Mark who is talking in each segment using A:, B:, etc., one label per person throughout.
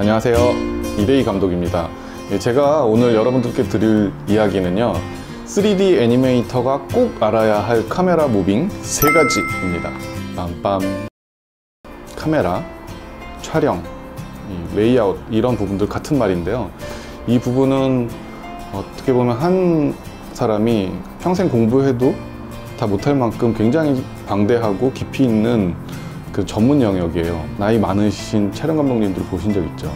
A: 안녕하세요. 이대희 감독입니다. 예, 제가 오늘 여러분들께 드릴 이야기는요. 3D 애니메이터가 꼭 알아야 할 카메라 moving 세 가지입니다. 빰빰. 카메라, 촬영, 이 레이아웃 이런 부분들 같은 말인데요. 이 부분은 어떻게 보면 한 사람이 평생 공부해도 다 못할 만큼 굉장히 방대하고 깊이 있는 그 전문 영역이에요. 나이 많으신 촬영 감독님들 보신 적 있죠?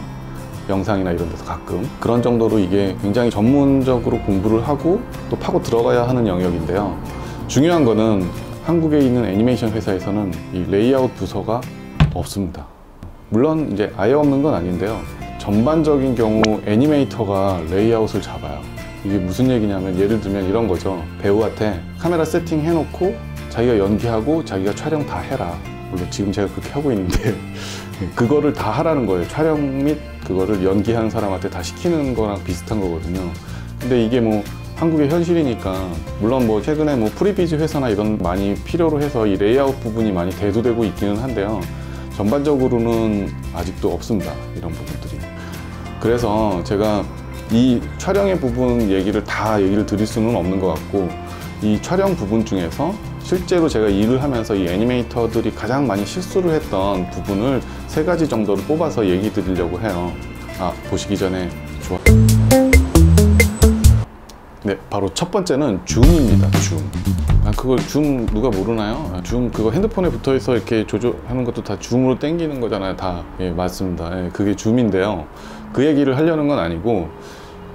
A: 영상이나 이런 데서 가끔 그런 정도로 이게 굉장히 전문적으로 공부를 하고 또 파고 들어가야 하는 영역인데요. 중요한 거는 한국에 있는 애니메이션 회사에서는 이 레이아웃 부서가 없습니다. 물론 이제 아예 없는 건 아닌데요. 전반적인 경우 애니메이터가 레이아웃을 잡아요. 이게 무슨 얘기냐면 예를 들면 이런 거죠. 배우한테 카메라 세팅 해놓고 자기가 연기하고 자기가 촬영 다 해라. 물론 지금 제가 그렇게 하고 있는데 그거를 다 하라는 거예요. 촬영 및 그거를 연기하는 사람한테 다 시키는 거랑 비슷한 거거든요. 근데 이게 뭐 한국의 현실이니까 물론 뭐 최근에 뭐 previz 회사나 이런 많이 필요로 해서 이 레이아웃 부분이 많이 대두되고 있기는 한데요. 전반적으로는 아직도 없습니다. 이런 부분들이. 그래서 제가 이 촬영의 부분 얘기를 다 얘기를 드릴 수는 없는 것 같고 이 촬영 부분 중에서 실제로 제가 일을 하면서 이 애니메이터들이 가장 많이 실수를 했던 부분을 세 가지 정도를 뽑아서 얘기 드리려고 해요. 아, 보시기 전에 좋아. 네, 바로 첫 번째는 줌입니다. 줌. 아, 그걸 줌 누가 모르나요? 아, 줌 그거 핸드폰에 붙어 있어 이렇게 조절하는 것도 다 줌으로 당기는 거잖아요. 다. 예, 맞습니다. 예, 그게 줌인데요. 그 얘기를 하려는 건 아니고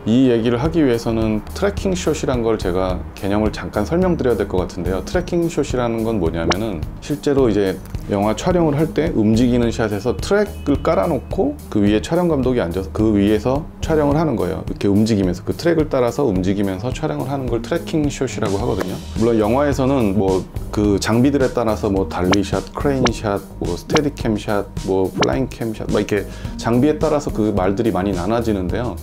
A: 이 얘기를 하기 위해서는 tracking shot이란 걸 제가 개념을 잠깐 설명드려야 될 것 같은데요. tracking shot이라는 건 뭐냐면은 실제로 이제 영화 촬영을 할 때 움직이는 shot에서 트랙을 깔아놓고 그 위에 촬영 감독이 앉아서 그 위에서 촬영을 하는 거예요. 이렇게 움직이면서 그 트랙을 따라서 움직이면서 촬영을 하는 걸 tracking shot이라고 하거든요. 물론 영화에서는 뭐 그 장비들에 따라서 뭐 dolly shot, crane shot, 뭐 steadicam shot, 뭐 flying cam shot, 막 이렇게 장비에 따라서 그 말들이 많이 나눠지는데요.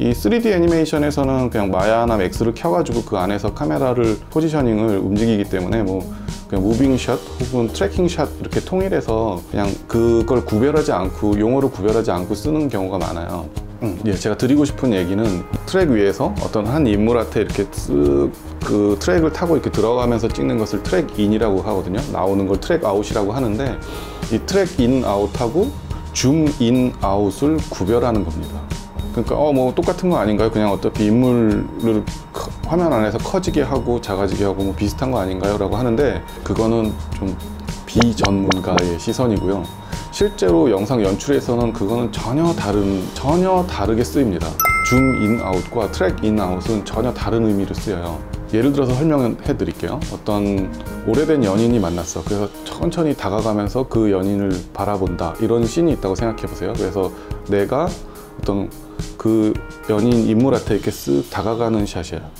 A: 이 3D 애니메이션에서는 그냥 마야나 맥스를 켜가지고 그 안에서 카메라를 positioning을 움직이기 때문에 뭐 그냥 moving shot 혹은 tracking shot 이렇게 통일해서 그냥 그걸 구별하지 않고 용어를 구별하지 않고 쓰는 경우가 많아요. 음, 예, 제가 드리고 싶은 얘기는 트랙 위에서 어떤 한 인물한테 이렇게 쓱 그 트랙을 타고 이렇게 들어가면서 찍는 것을 track in이라고 하거든요. 나오는 걸 track out이라고 하는데 이 track in out하고 zoom in out을 구별하는 겁니다. 그러니까 어 뭐 똑같은 거 아닌가요? 그냥 어차피 인물을 커- 화면 안에서 커지게 하고 작아지게 하고 뭐 비슷한 거 아닌가요? 라고 하는데 그거는 좀 비전문가의 시선이고요. 실제로 영상 연출에서는 그거는 전혀 다른 전혀 다르게 쓰입니다. zoom in out과 track in out은 전혀 다른 의미로 쓰여요. 예를 들어서 설명해 드릴게요. 어떤 오래된 연인이 만났어. 그래서 천천히 다가가면서 그 연인을 바라본다. 이런 씬이 있다고 생각해 보세요. 그래서 내가 어떤 그 연인 인물한테 이렇게 쓱 다가가는 shot이야.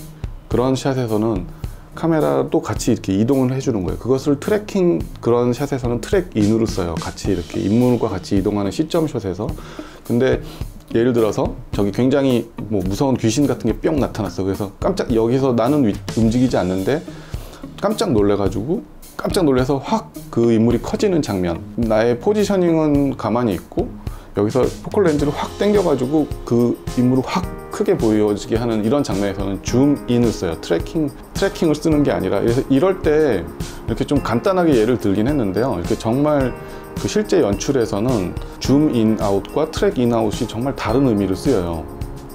A: 그런 shot에서는 카메라도 같이 이렇게 이동을 해주는 거예요. 그것을 tracking 그런 shot에서는 track in으로 써요. 같이 이렇게 인물과 같이 이동하는 시점 shot에서. 근데 예를 들어서 저기 굉장히 뭐 무서운 귀신 같은 게 뿅 나타났어. 그래서 깜짝 여기서 나는 위- 움직이지 않는데 깜짝 놀래가지고 깜짝 놀래서 확 그 인물이 커지는 장면. 나의 positioning은 가만히 있고 여기서 focal 렌즈를 확 당겨가지고 그 인물을 확 크게 보여지게 하는 이런 장면에서는 줌인을 써요. tracking tracking을 쓰는 게 아니라 그래서 이럴 때 이렇게 좀 간단하게 예를 들긴 했는데요. 이렇게 정말 그 실제 연출에서는 zoom in out과 track in out이 정말 다른 의미로 쓰여요.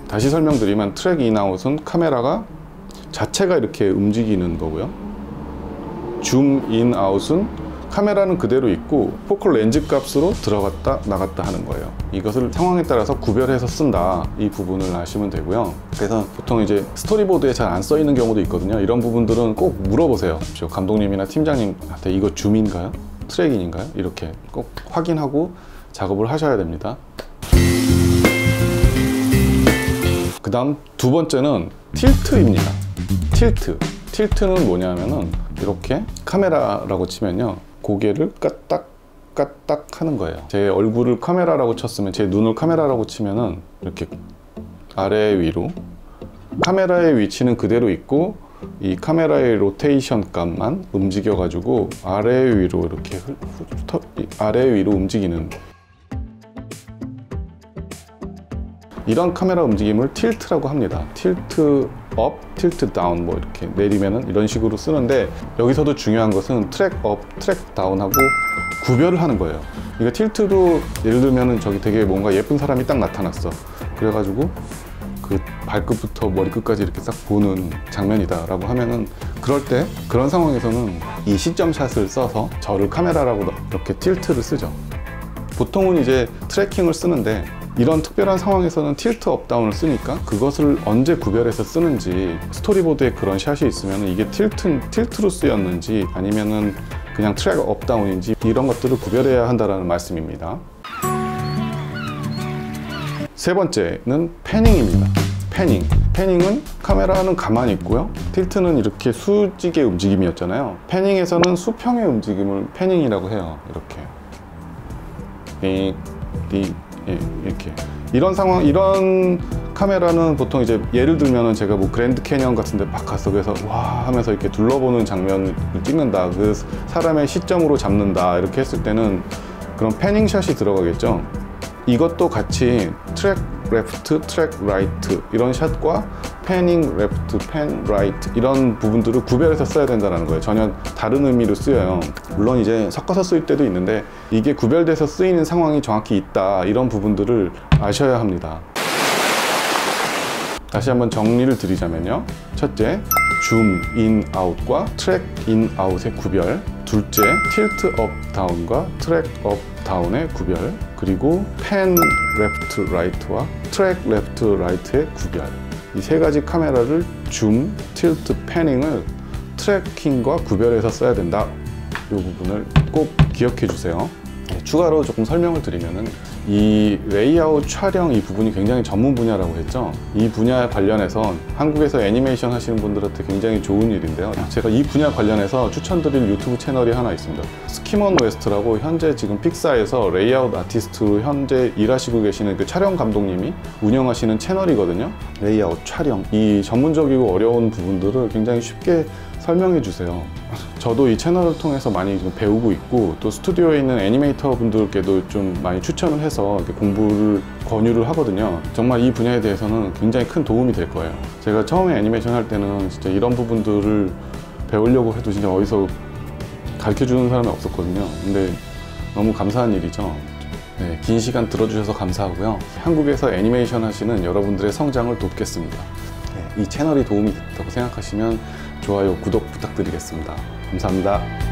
A: 다시 설명드리면 track in out은 카메라가 자체가 이렇게 움직이는 거고요. zoom in out은 카메라는 그대로 있고 focal 렌즈 값으로 들어갔다 나갔다 하는 거예요. 이것을 상황에 따라서 구별해서 쓴다. 이 부분을 아시면 되고요. 그래서 보통 이제 스토리보드에 잘 안 써 있는 경우도 있거든요. 이런 부분들은 꼭 물어보세요. 저 감독님이나 팀장님한테 이거 줌인가요? track in인가요? 이렇게 꼭 확인하고 작업을 하셔야 됩니다. 그 다음 두 번째는 틸트입니다. 틸트. 틸트는 뭐냐면은 이렇게 카메라라고 치면요. 고개를 까딱 까딱 하는 거예요. 제 얼굴을 카메라라고 쳤으면 제 눈을 카메라라고 치면은 이렇게 아래 위로 카메라의 위치는 그대로 있고 이 카메라의 로테이션 값만 움직여 가지고 아래 위로 이렇게 훑- 훑어- 아래 위로 움직이는 이런 카메라 움직임을 tilt라고 합니다. tilt up, tilt down 뭐 이렇게 내리면은 이런 식으로 쓰는데 여기서도 중요한 것은 track up, track down하고 구별을 하는 거예요. 이거 tilt로 예를 들면은 저기 되게 뭔가 예쁜 사람이 딱 나타났어. 그래가지고 그 발끝부터 머리끝까지 이렇게 싹 보는 장면이다 라고 하면은 그럴 때 그런 상황에서는 이 시점 shot을 써서 저를 카메라라고 이렇게 tilt를 쓰죠. 보통은 이제 tracking을 쓰는데 이런 특별한 상황에서는 tilt up down을 쓰니까 그것을 언제 구별해서 쓰는지 스토리보드에 그런 샷이 있으면 이게 tilt, tilt로 쓰였는지 아니면은 그냥 track up down인지 이런 것들을 구별해야 한다는 말씀입니다. 세 번째는 panning입니다. panning. panning은 카메라는 가만히 있고요. tilt는 이렇게 수직의 움직임이었잖아요. panning에서는 수평의 움직임을 panning이라고 해요. 이렇게. 띵, 띵, 예, 이렇게. 이런 상황, 이런 카메라는 보통 이제 예를 들면은 제가 뭐 그랜드 캐년 같은 데 막 가서 그래서 와 하면서 이렇게 둘러보는 장면을 찍는다. 그 사람의 시점으로 잡는다. 이렇게 했을 때는 그런 panning shot이 들어가겠죠. 이것도 같이 track left, track right 이런 shot과 panning left, pan right 이런 부분들을 구별해서 써야 된다는 거예요. 전혀 다른 의미로 쓰여요. 물론 이제 섞어서 쓸 때도 있는데 이게 구별돼서 쓰이는 상황이 정확히 있다 이런 부분들을 아셔야 합니다. 다시 한번 정리를 드리자면요. 첫째, zoom in out과 track in out의 구별. 둘째, tilt up down과 track up down의 구별. 그리고 pan left right와 track left right의 구별. 이 세 가지 카메라를 줌, tilt, panning을 트래킹과 구별해서 써야 된다. 이 부분을 꼭 기억해 주세요. 네, 추가로 조금 설명을 드리면은 이 레이아웃 촬영 이 부분이 굉장히 전문 분야라고 했죠. 이 분야 관련해서 한국에서 애니메이션 하시는 분들한테 굉장히 좋은 일인데요. 제가 이 분야 관련해서 추천드릴 유튜브 채널이 하나 있습니다. 스키먼 웨스트라고 현재 지금 픽사에서 레이아웃 아티스트로 현재 일하시고 계시는 그 촬영 감독님이 운영하시는 채널이거든요. 레이아웃 촬영 이 전문적이고 어려운 부분들을 굉장히 쉽게 설명해 주세요. 저도 이 채널을 통해서 많이 좀 배우고 있고 또 스튜디오에 있는 애니메이터 분들께도 좀 많이 추천을 해서 이렇게 공부를 권유를 하거든요. 정말 이 분야에 대해서는 굉장히 큰 도움이 될 거예요. 제가 처음에 애니메이션 할 때는 진짜 이런 부분들을 배우려고 해도 진짜 어디서 가르쳐 주는 사람이 없었거든요. 근데 너무 감사한 일이죠. 네, 긴 시간 들어주셔서 감사하고요. 한국에서 애니메이션 하시는 여러분들의 성장을 돕겠습니다. 네, 이 채널이 도움이 됐다고 생각하시면 좋아요, 구독 부탁드리겠습니다. 감사합니다.